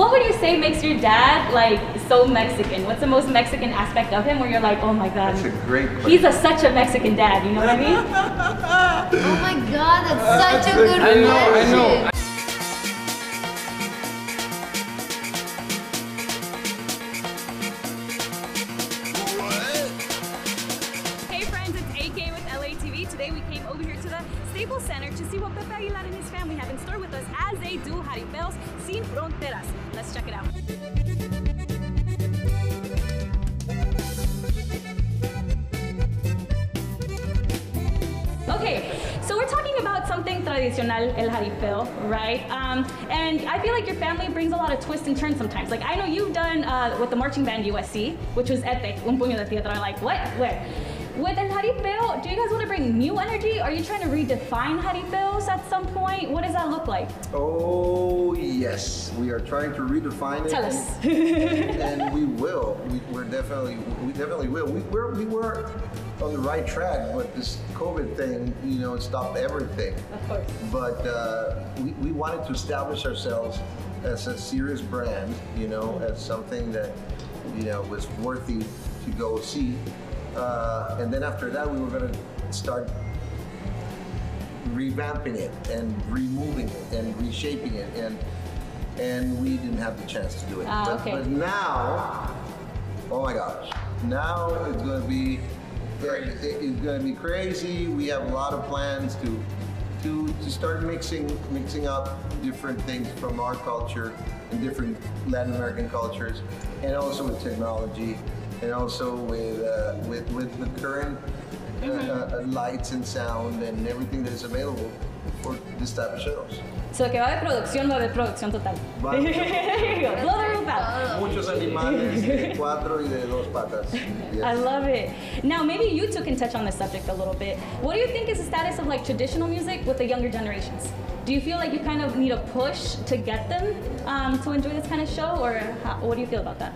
What would you say makes your dad like so Mexican? What's the most Mexican aspect of him where you're like, oh my god, That's a great question. he's a, such a Mexican dad, you know what I mean? Oh my god, that's such a good I know, I know. question. Hey friends, it's AK with LATV. Today we came over here to the Staples Center to see what Pepe they do Jaripeos Sin Fronteras. Let's check it out. Okay, so we're talking about something tradicional, el jaripeo, right? Um, and I feel like your family brings a lot of twists and turns sometimes. Like I know you've done uh, with the marching band USC, which was epic, un puño de tierra. Like what? Where? With el jaripeo, do you guys want to bring new energy? Are you trying to redefine jaripeos at some point? What does that look like? Oh yes, we are trying to redefine it. Tell us. and we will. We, we're definitely, we definitely will. We were, we were on the right track, but this COVID thing, you know, stopped everything. Of course. But uh, we, we wanted to establish ourselves as a serious brand, you know, as something that, you know, was worthy to go see. Uh, and then after that, we were going to start revamping it and removing it and reshaping it and and we didn't have the chance to do it. Ah, but, okay. but now, oh my gosh, now it's going to be it- it's going to be crazy. We have a lot of plans to to to start mixing mixing up different things from our culture and different Latin American cultures, and also with technology, and also with uh, with with the current uh, uh, lights and sound and everything that is available for this type of shows. So que va haber producción, va haber producción total. Va a haber- Blow the roof. Muchos animales de cuatro y de dos patas. Yes. I love it. Now, maybe you two can touch on this subject a little bit. What do you think is the status of like traditional music with the younger generations? Do you feel like you kind of need a push to get them um, to enjoy this kind of show, or how, what do you feel about that?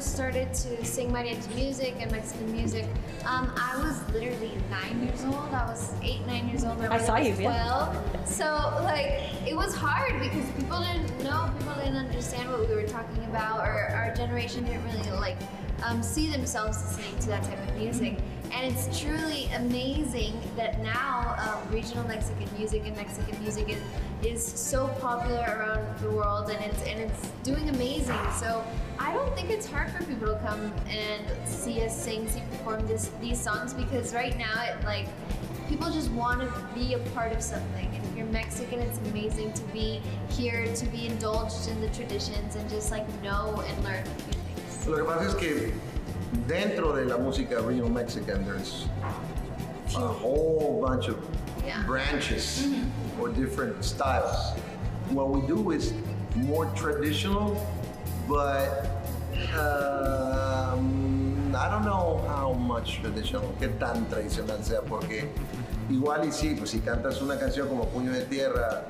First started to sing Mariachi music and Mexican music, um, I was literally nine years old. I was eight, nine years old. I saw you, yeah. Twelve. So like, it was hard because people didn't know, people didn't understand what we were talking about, or our generation didn't really like um, see themselves listening to that type of music. And it's truly amazing that now um, regional Mexican music and Mexican music is, is so popular around the world, and it's and it's doing amazing. So I don't think it's hard for people to come and see us sing, see perform this these songs because right now it like people just want to be a part of something. And if you're Mexican, it's amazing to be here, to be indulged in the traditions, and just like know and learn a few things. Dentro de la música regional Mexican, there's a whole bunch of Yeah. branches or different styles. What we do is more traditional, but um, I don't know how much traditional, qué tan tradicional sea, porque igual y sí, pues si cantas una canción como Puño de Tierra,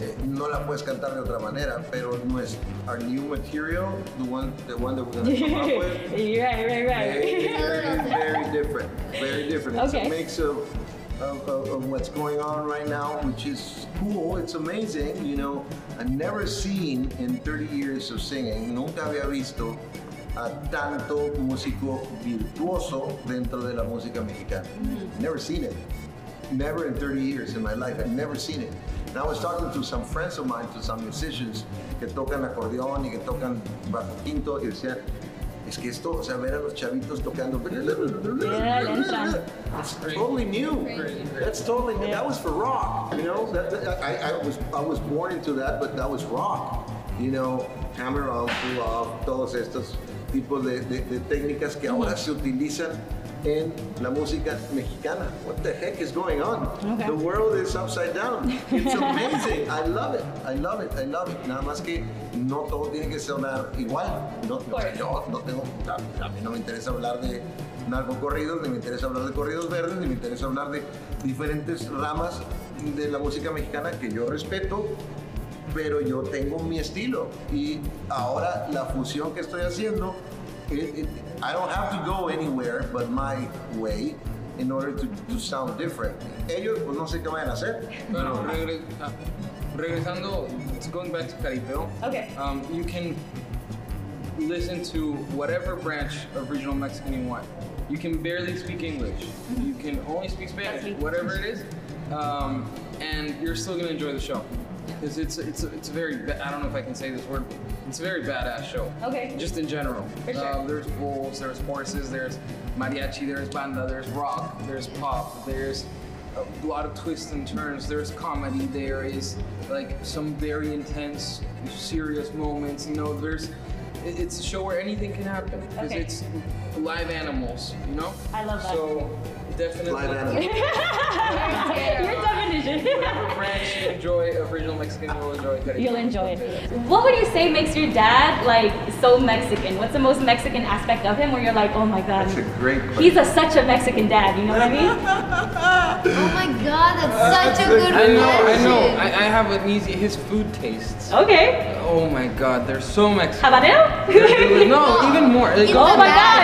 eh, no la puedes cantar de otra manera, pero no es our new material, the one, the one that we're gonna come up with. right, right, right. very, very different. Very different. It's Okay. a mix of, of, of, of what's going on right now, which is cool. It's amazing. You know, I've never seen in 30 years of singing, nunca había visto a tanto músico virtuoso dentro de la música mexicana. Never seen it. Never in 30 years in my life. I've never seen it. And I was talking to some friends of mine, to some musicians que tocan acordeón y que tocan bajo quinto y decían, es que esto, o sea, ver a los chavitos tocando. Yeah. It's totally new. That's totally new. That was for rock, you know. That, that- I, I was I was born into that, but that was rock. You know, hammer on, pull off, todos estos tipos de, de- de técnicas que ahora se utilizan en la música mexicana. What the heck is going on? Okay. The world is upside down. It's amazing. I love it. I love it. I love it. Nada más que no todo tiene que sonar igual. No, yo no tengo, a, a mí no me interesa hablar de narcocorridos, ni me interesa hablar de corridos verdes, ni me interesa hablar de diferentes ramas de la música mexicana que yo respeto, pero yo tengo mi estilo. Y ahora la fusión que estoy haciendo, it- it- I don't have to go anywhere but my way in order to, to sound different. Ellos, pues no sé qué vayan a hacer. Bueno, regre- ah, regresando so going back to jaripeo, Okay. um, you can listen to whatever branch of regional Mexican you want. You can barely speak English. You can only speak Spanish, whatever it is, um, and you're still gonna enjoy the show. Because it's it's it's a very ba- I don't know if I can say this word. It's a very badass show. Okay. Just in general. For sure. Uh, there's bulls, there's horses, there's mariachi, there's banda, there's rock, there's pop, there's a lot of twists and turns. There's comedy. There is like some very intense, serious moments. You know, there's it- it's a show where anything can happen because Okay. it's live animals. You know. I love that. So definitely. Live animals. Your definition. Whatever branch you enjoy of regional Mexican, you'll enjoy. Jaripeo. You'll enjoy it. What would you say makes your dad like so Mexican? What's the most Mexican aspect of him where you're like, oh my god, That's a great question. he's a, such a Mexican dad, you know what I mean? Oh my god, that's such a good I know, I know. I, I have an easy. His food tastes. Okay. Oh my God, they're so Mexican. Habanero? They're- no, even more. Like, Oh my bag, God.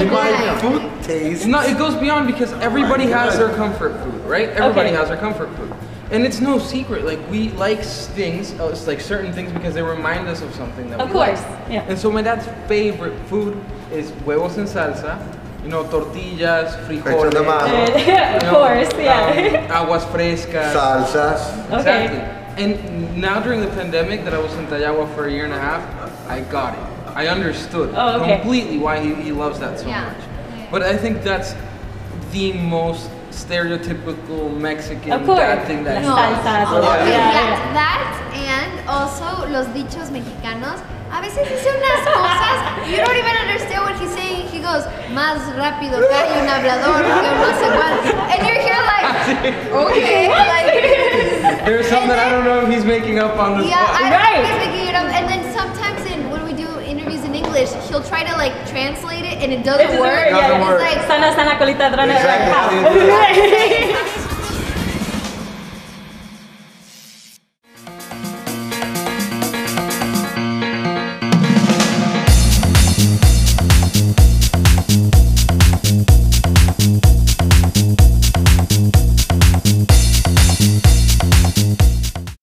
In My bag. food It's taste. not. It goes beyond because everybody my has their comfort food, right? Everybody Okay. has their comfort food, and it's no secret. Like we like s- things, uh, it's like certain things because they remind us of something that Of we course, like. yeah. And so my dad's favorite food is huevos en salsa, you know, tortillas, frijoles, de mano. of you know, course, yeah. um, aguas frescas. Salsas. Okay. Exactly. And now during the pandemic that I was in Tayahua for a year and a half, I got it. I understood Oh, okay. completely why he, he loves that so Yeah. much. But I think that's the most stereotypical Mexican Of course. dad thing that Las he No. does. salsas. Oh, okay, Yeah, yeah, yeah. that and also los dichos mexicanos. A veces dice unas cosas, you don't even understand what he's saying. He goes, más rápido cae un hablador que no sé cuál. And you're here like, okay, like, There's some that I don't know if he's making up on the yeah, spot. I Right. don't think he's making it up. And then sometimes in, when we do interviews in English, he'll try to like translate it and it doesn't It doesn't work. work, yeah. Doesn't it's like, Sana, sana, colita, drana, Exactly. drana.